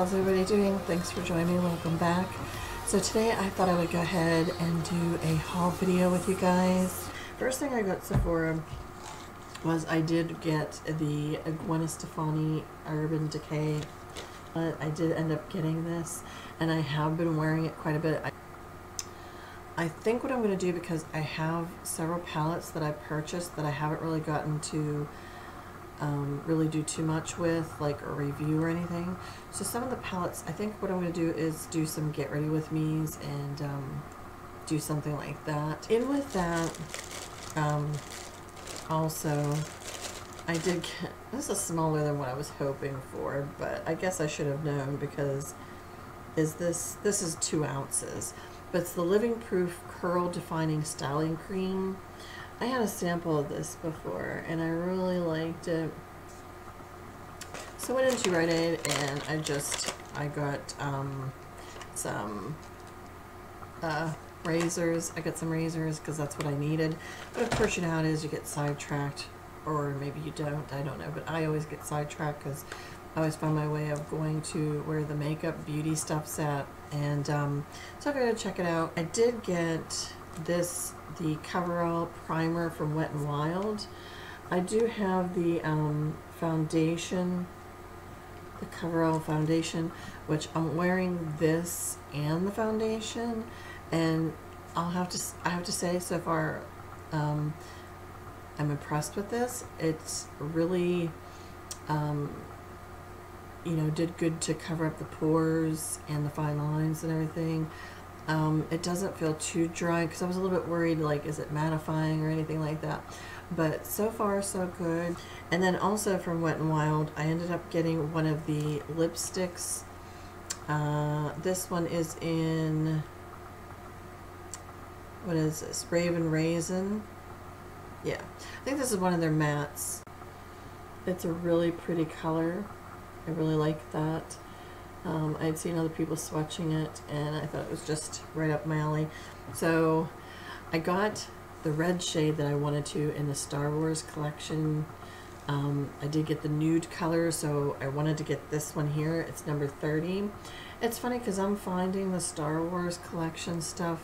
how's everybody doing? Thanks for joining me, welcome back. So today I thought I would go ahead and do a haul video with you guys. First thing I got Sephora was I did get the Gwen Stefani Urban Decay. But I did end up getting this and I have been wearing it quite a bit. I, I think what I'm going to do because I have several palettes that I purchased that I haven't really gotten to um, really do too much with, like a review or anything. So some of the palettes, I think what I'm going to do is do some get ready with me's and um, do something like that. In with that, um, also, I did get, this is smaller than what I was hoping for, but I guess I should have known because is this, this is two ounces, but it's the Living Proof Curl Defining Styling Cream. I had a sample of this before and I really liked it. So I went into Rite Aid and I just, I got um, some uh, razors. I got some razors because that's what I needed. But of course you know how it is, you get sidetracked or maybe you don't, I don't know. But I always get sidetracked because I always find my way of going to where the makeup beauty stuff's at. And um, so I I'd check it out. I did get this the Coverall Primer from Wet n Wild. I do have the um, foundation, the Coverall foundation, which I'm wearing this and the foundation, and I'll have to I have to say so far, um, I'm impressed with this. It's really, um, you know, did good to cover up the pores and the fine lines and everything. Um, it doesn't feel too dry because I was a little bit worried like is it mattifying or anything like that. But so far so good. And then also from Wet n Wild I ended up getting one of the lipsticks. Uh, this one is in what is this Raven Raisin? Yeah. I think this is one of their mattes. It's a really pretty color. I really like that um, I'd seen other people swatching it and I thought it was just right up my alley. So I got the red shade that I wanted to in the Star Wars collection. Um, I did get the nude color, so I wanted to get this one here. It's number 30. It's funny because I'm finding the Star Wars collection stuff,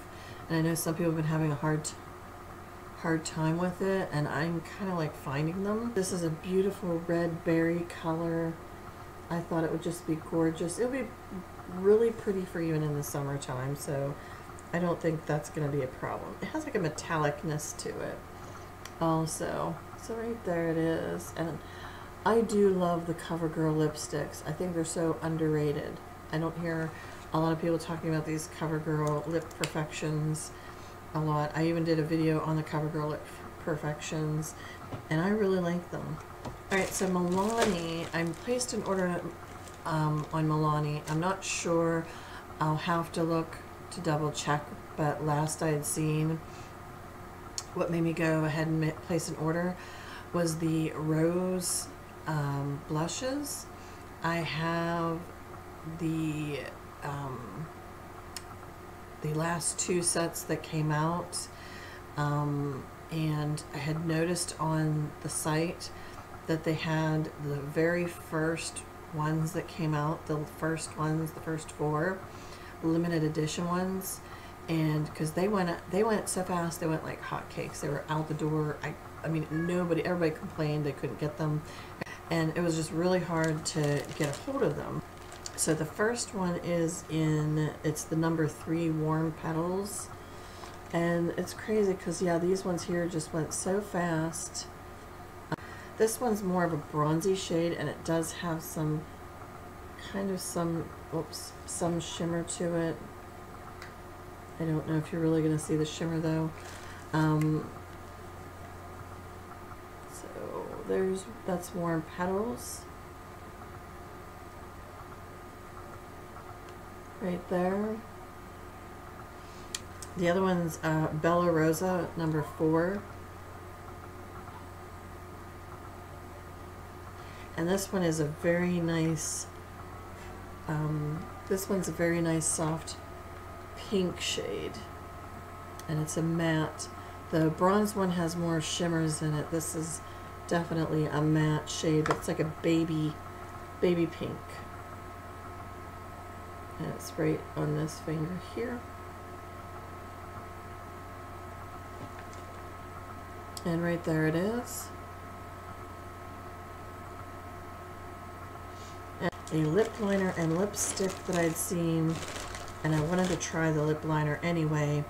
and I know some people have been having a hard hard time with it, and I'm kind of like finding them. This is a beautiful red berry color. I thought it would just be gorgeous. It would be really pretty for even in the summertime, so I don't think that's going to be a problem. It has like a metallicness to it also. So right there it is. And I do love the CoverGirl lipsticks. I think they're so underrated. I don't hear a lot of people talking about these CoverGirl lip perfections a lot. I even did a video on the CoverGirl lip perfections, and I really like them. Alright, so Milani, I'm placed an order um, on Milani. I'm not sure. I'll have to look to double check, but last I had seen what made me go ahead and place an order was the rose um, blushes. I have the um, the last two sets that came out um, and I had noticed on the site that they had the very first ones that came out, the first ones, the first four, limited edition ones, and because they went they went so fast, they went like hotcakes. They were out the door. I I mean nobody, everybody complained they couldn't get them, and it was just really hard to get a hold of them. So the first one is in it's the number three warm petals. And it's crazy because, yeah, these ones here just went so fast. This one's more of a bronzy shade and it does have some kind of some, oops, some shimmer to it. I don't know if you're really going to see the shimmer though. Um, so there's, that's warm petals. Right there. The other one's uh, Bella Rosa, number four. And this one is a very nice, um, this one's a very nice soft pink shade. And it's a matte. The bronze one has more shimmers in it. This is definitely a matte shade, but it's like a baby, baby pink. And it's right on this finger here. And right there it is. A lip liner and lipstick that I'd seen and I wanted to try the lip liner anyway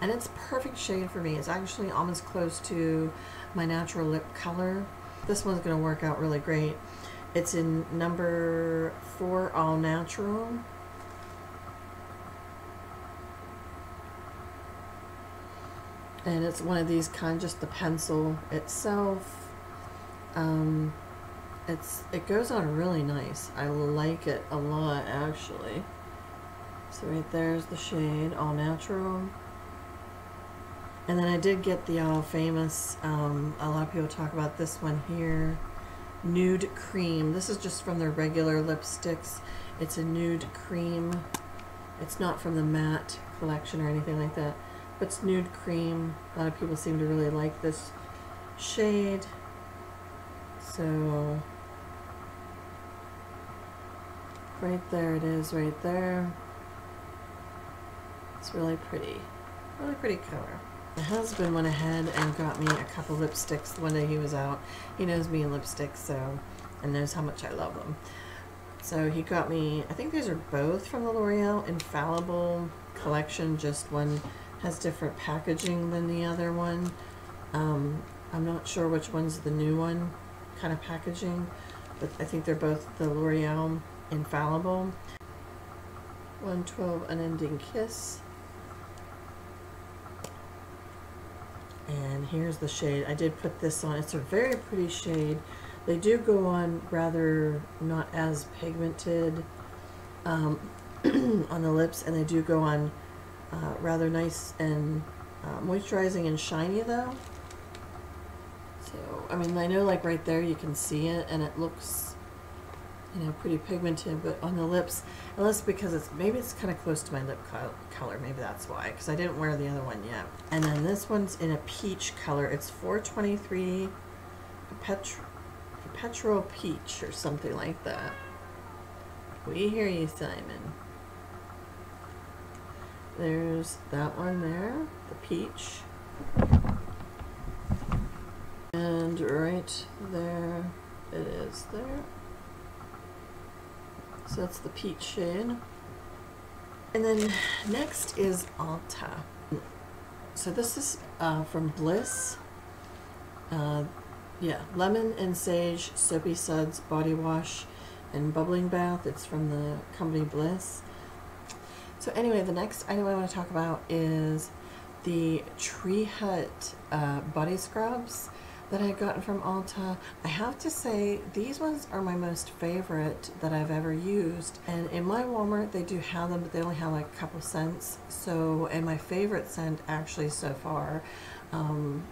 and it's perfect shade for me. It's actually almost close to my natural lip color. This one's going to work out really great. It's in number four all natural. And it's one of these kind, just the pencil itself. Um, it's It goes on really nice. I like it a lot actually. So right there's the shade, all natural. And then I did get the all famous, um, a lot of people talk about this one here, Nude Cream. This is just from their regular lipsticks. It's a nude cream. It's not from the matte collection or anything like that. But it's nude cream. A lot of people seem to really like this shade. So, right there it is, right there. It's really pretty. Really pretty color. My husband went ahead and got me a couple lipsticks one day he was out. He knows me in lipsticks, so, and knows how much I love them. So he got me, I think these are both from the L'Oreal Infallible collection, just one has different packaging than the other one. Um, I'm not sure which one's the new one kind of packaging, but I think they're both the L'Oreal Infallible. 112 Unending Kiss. and here's the shade I did put this on it's a very pretty shade they do go on rather not as pigmented um, on the lips and they do go on uh, rather nice and uh, moisturizing and shiny though so I mean I know like right there you can see it and it looks you know, pretty pigmented, but on the lips, unless because it's, maybe it's kind of close to my lip color, maybe that's why, because I didn't wear the other one yet. And then this one's in a peach color, it's 423 Petro, Perpetual Peach or something like that. We hear you, Simon. There's that one there, the peach. And right there, it is there. So that's the peach shade. And then next is Ulta. So this is uh, from Bliss. Uh, yeah, Lemon and Sage Soapy Suds Body Wash and Bubbling Bath. It's from the company Bliss. So anyway, the next item I want to talk about is the Tree Hut uh, Body Scrubs that I gotten from Ulta. I have to say these ones are my most favorite that I've ever used. And in my Walmart they do have them but they only have like a couple scents. So and my favorite scent actually so far um,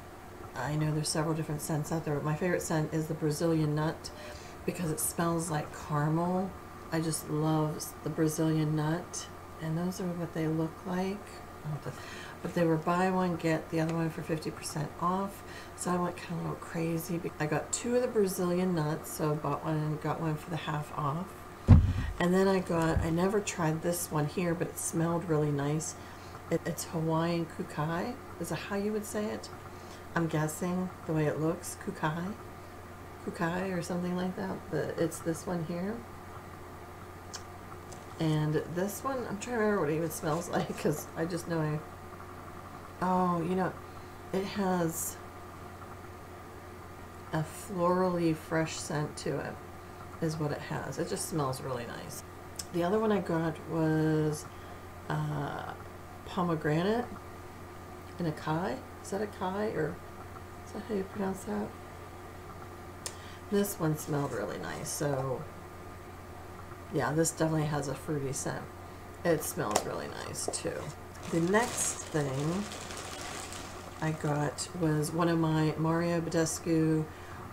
I know there's several different scents out there but my favorite scent is the Brazilian nut because it smells like caramel. I just love the Brazilian nut. And those are what they look like but they were buy one get the other one for 50% off. So I went kind of a little crazy I got two of the Brazilian nuts so bought one and got one for the half off. And then I got I never tried this one here but it smelled really nice. It, it's Hawaiian kukai. Is that how you would say it? I'm guessing the way it looks kukai. Kukai or something like that but it's this one here. And this one I'm trying to remember what it even smells like because I just know I Oh, you know, it has a florally fresh scent to it, is what it has. It just smells really nice. The other one I got was uh, pomegranate in acai. Is that acai or is that how you pronounce that? This one smelled really nice. So yeah, this definitely has a fruity scent. It smells really nice too. The next thing I got was one of my Mario Badescu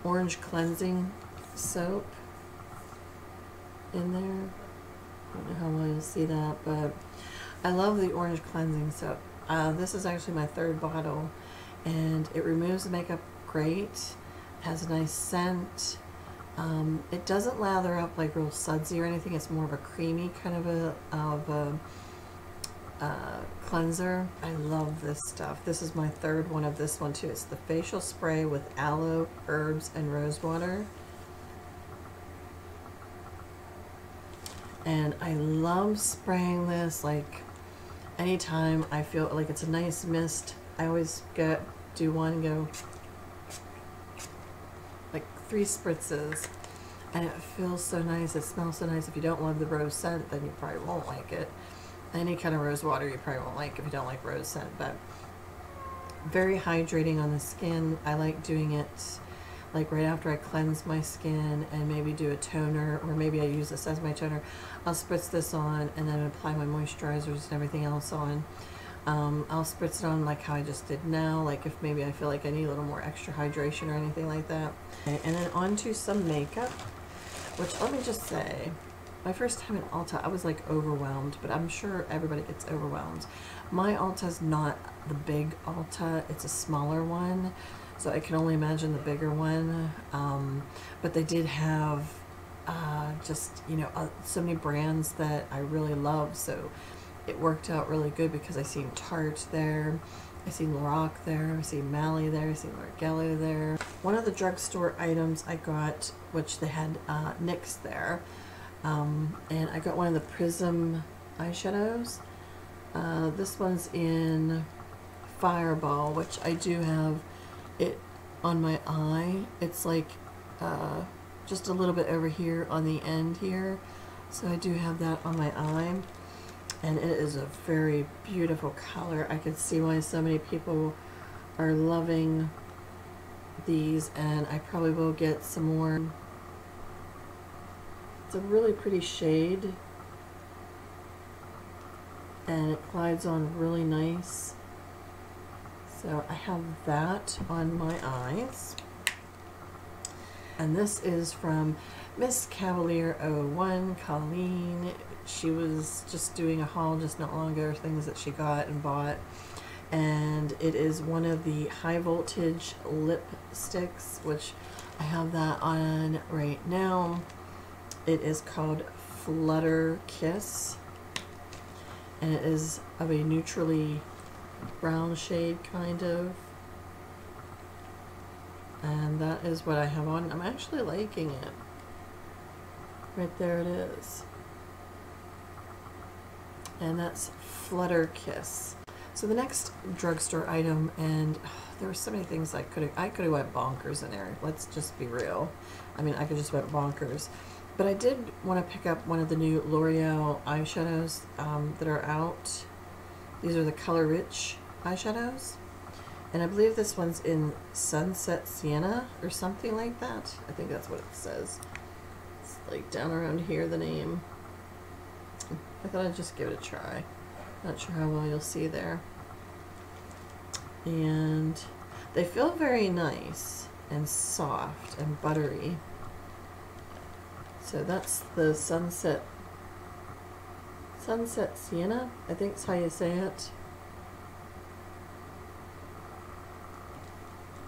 Orange Cleansing Soap in there. I don't know how well you'll see that, but I love the Orange Cleansing Soap. Uh, this is actually my third bottle, and it removes the makeup great, has a nice scent, Um, it doesn't lather up like real sudsy or anything. It's more of a creamy kind of a of a uh, cleanser. I love this stuff. This is my third one of this one too. It's the facial spray with aloe, herbs, and rose water. And I love spraying this like anytime I feel like it's a nice mist. I always get do one go like three spritzes and it feels so nice. It smells so nice. If you don't love the rose scent, then you probably won't like it any kind of rose water you probably won't like if you don't like rose scent, but very hydrating on the skin. I like doing it like right after I cleanse my skin and maybe do a toner or maybe I use this as my toner. I'll spritz this on and then apply my moisturizers and everything else on. Um, I'll spritz it on like how I just did now, like if maybe I feel like I need a little more extra hydration or anything like that. Okay, and then onto some makeup, which let me just say, my first time in Ulta, I was like overwhelmed, but I'm sure everybody gets overwhelmed. My Ulta is not the big Ulta, it's a smaller one, so I can only imagine the bigger one. Um, but they did have uh, just, you know, uh, so many brands that I really love, so it worked out really good because I seen Tarte there, I seen Lorac there, I seen Mally there, I seen Margiela there. One of the drugstore items I got, which they had uh, NYX there, um, and I got one of the Prism eyeshadows. Uh, this one's in Fireball, which I do have it on my eye. It's like uh, just a little bit over here on the end here. So I do have that on my eye. And it is a very beautiful color. I can see why so many people are loving these and I probably will get some more it's a really pretty shade and it glides on really nice. So I have that on my eyes. And this is from Miss Cavalier 01, Colleen. She was just doing a haul just not long ago, things that she got and bought. And it is one of the high voltage lipsticks, which I have that on right now. It is called Flutter Kiss. And it is of a neutrally brown shade, kind of. And that is what I have on. I'm actually liking it. Right there it is. And that's Flutter Kiss. So the next drugstore item, and oh, there were so many things I could have, I could have went bonkers in there. Let's just be real. I mean, I could just went bonkers. But I did want to pick up one of the new L'Oreal eyeshadows um, that are out. These are the Color Rich eyeshadows. And I believe this one's in Sunset Sienna or something like that. I think that's what it says. It's like down around here, the name. I thought I'd just give it a try. Not sure how well you'll see there. And they feel very nice and soft and buttery. So that's the Sunset Sunset Sienna, I think is how you say it.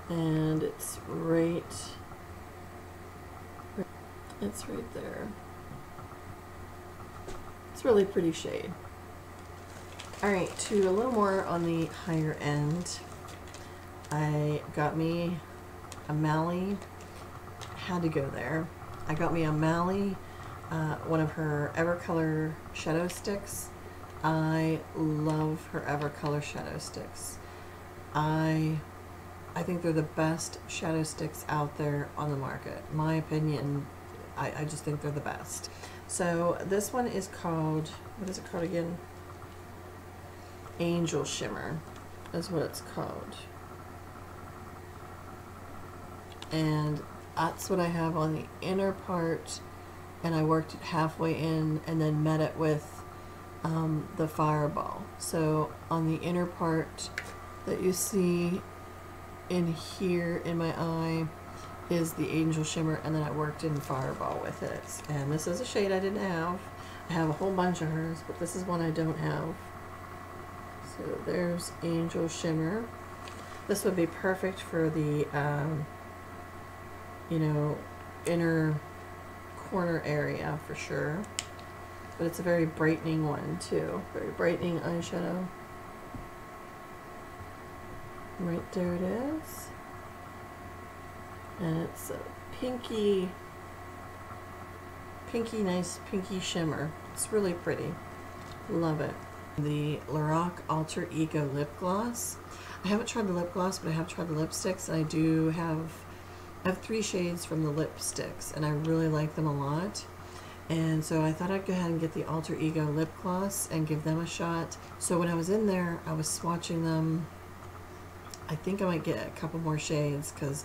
And it's right, it's right there. It's really pretty shade. Alright, to a little more on the higher end, I got me a Mally, had to go there. I got me a Mally, uh, one of her Evercolor shadow sticks. I love her Evercolor shadow sticks. I I think they're the best shadow sticks out there on the market. My opinion, I, I just think they're the best. So this one is called, what is it called again? Angel Shimmer is what it's called. And that's what I have on the inner part and I worked it halfway in and then met it with um, the fireball. So on the inner part that you see in here in my eye is the angel shimmer and then I worked in fireball with it. And this is a shade I didn't have. I have a whole bunch of hers but this is one I don't have. So there's angel shimmer. This would be perfect for the um, you know, inner corner area for sure. But it's a very brightening one too. Very brightening eyeshadow. Right there it is. And it's a pinky, pinky, nice pinky shimmer. It's really pretty. Love it. The Lorac Alter Ego Lip Gloss. I haven't tried the lip gloss, but I have tried the lipsticks. I do have, I have three shades from the lipsticks, and I really like them a lot. And so I thought I'd go ahead and get the Alter Ego lip gloss and give them a shot. So when I was in there, I was swatching them. I think I might get a couple more shades because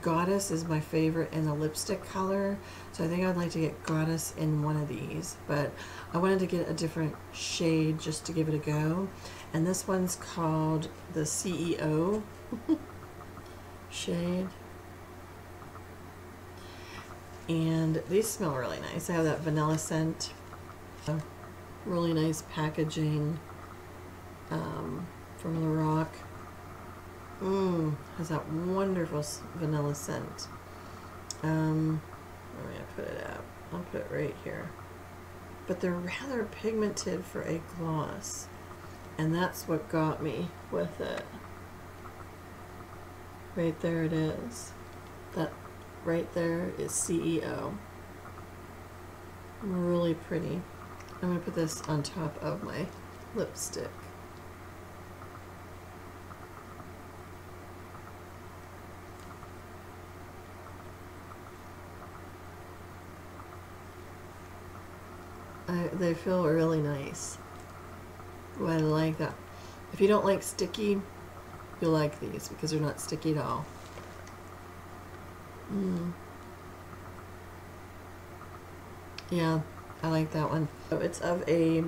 Goddess is my favorite in the lipstick color. So I think I'd like to get Goddess in one of these. But I wanted to get a different shade just to give it a go. And this one's called the CEO shade. And these smell really nice. They have that vanilla scent. Really nice packaging um, from Lorac. Mmm, has that wonderful vanilla scent. Um, where am I put it at? I'll put it right here. But they're rather pigmented for a gloss. And that's what got me with it. Right there it is. That right there is CEO. Really pretty. I'm going to put this on top of my lipstick. I, they feel really nice. Ooh, I like that. If you don't like sticky, you'll like these because they're not sticky at all. Mm. Yeah, I like that one. So it's of a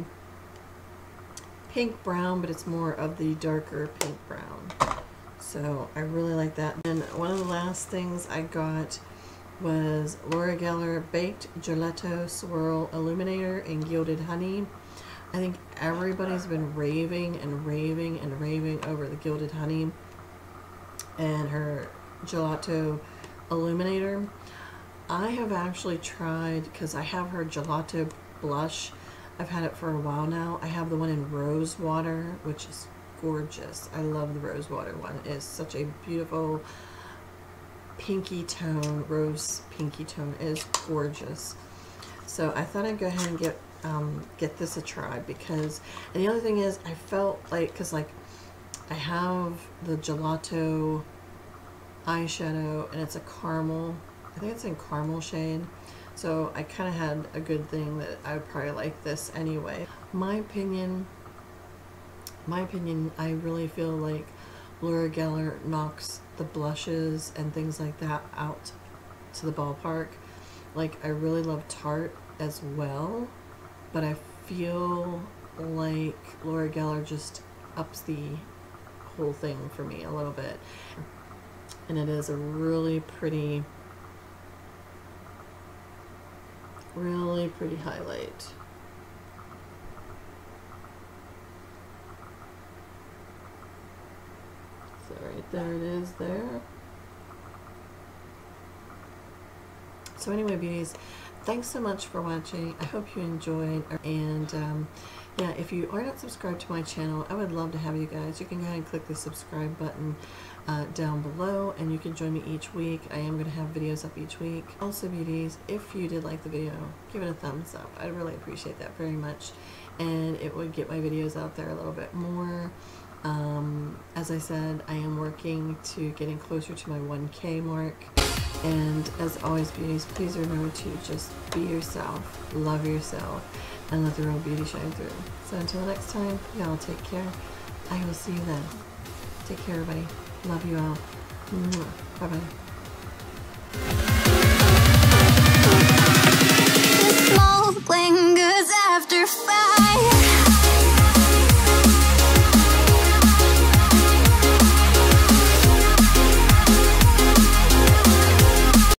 pink brown, but it's more of the darker pink brown. So I really like that. And one of the last things I got was Laura Geller Baked Gelato Swirl Illuminator in Gilded Honey. I think everybody's been raving and raving and raving over the Gilded Honey and her Gelato Illuminator. I have actually tried, because I have her Gelato Blush. I've had it for a while now. I have the one in Rose Water, which is gorgeous. I love the Rose Water one. It's such a beautiful pinky tone, rose pinky tone. It is gorgeous. So I thought I'd go ahead and get um, get this a try because, and the other thing is I felt like, because like I have the gelato eyeshadow and it's a caramel, I think it's in caramel shade. So I kind of had a good thing that I would probably like this anyway. My opinion, my opinion, I really feel like Laura Geller knocks the blushes and things like that out to the ballpark. Like I really love Tarte as well, but I feel like Laura Geller just ups the whole thing for me a little bit. And it is a really pretty, really pretty highlight. So right there it is there. So anyway, beauties, thanks so much for watching. I hope you enjoyed. And um, yeah, if you are not subscribed to my channel, I would love to have you guys. You can go ahead and click the subscribe button uh, down below and you can join me each week. I am going to have videos up each week. Also, beauties, if you did like the video, give it a thumbs up. I'd really appreciate that very much. And it would get my videos out there a little bit more. Um, as I said, I am working to getting closer to my 1K mark. And as always, beauties, please remember to just be yourself, love yourself, and let the real beauty shine through. So until next time, y'all take care. I will see you then. Take care, everybody. Love you all. Bye-bye. Lingers after five.